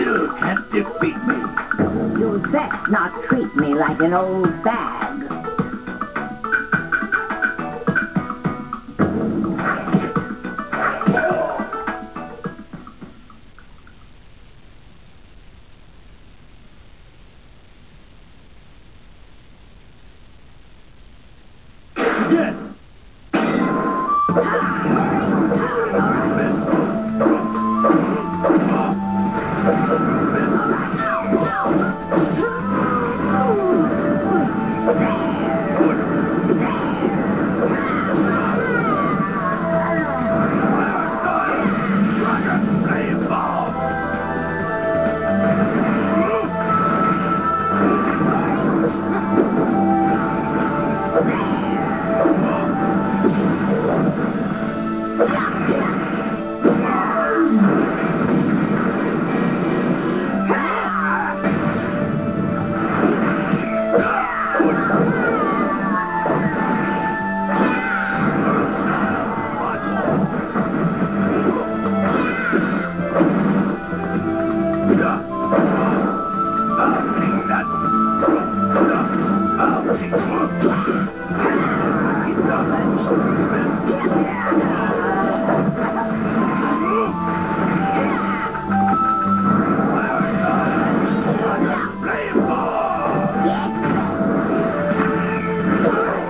still can't defeat me. You best not treat me like an old bag. Yes. Ah.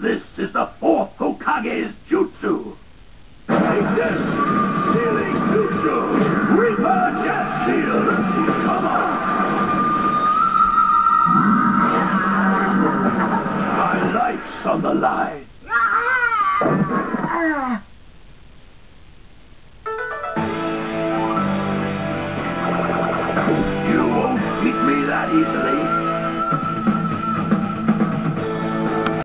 This is the fourth Hokage's! alive. You won't beat me that easily.